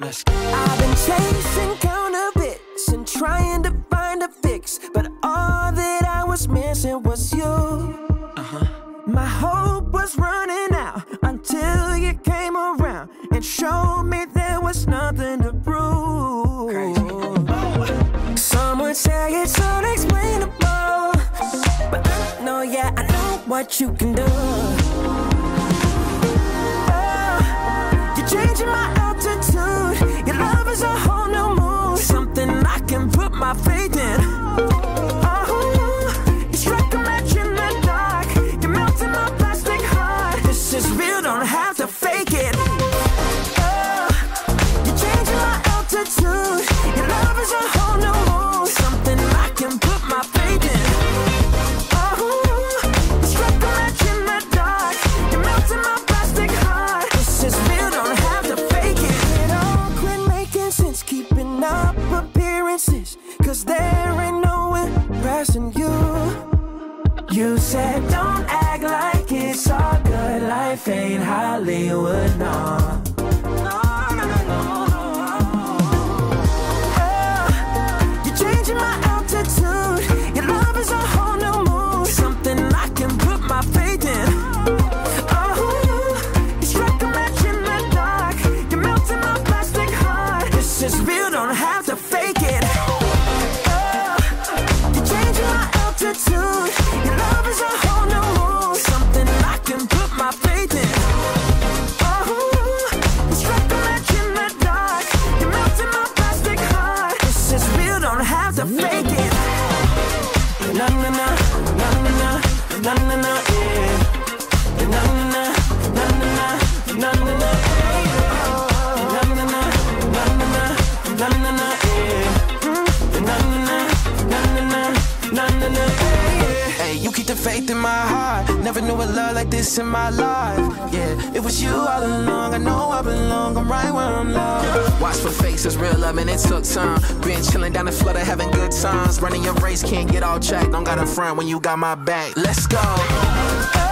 Let's go. I've been chasing counterfeits and trying to find a fix, but all that I was missing was you. Uh-huh. My hope was running out until you came around and showed me there was nothing to prove. Crazy. Some would say it's unexplainable, but I know, yeah, I know what you can do. You said, don't act like it's all good. Life ain't Hollywood, no. To fake it. Na Never knew a love like this in my life. Yeah, it was you all along. I know I belong. I'm right where I'm loved. Watch for faces, real love, and it took time. Been chilling down the flutter, having good times. Running your race, can't get all track. Don't got a front when you got my back. Let's go.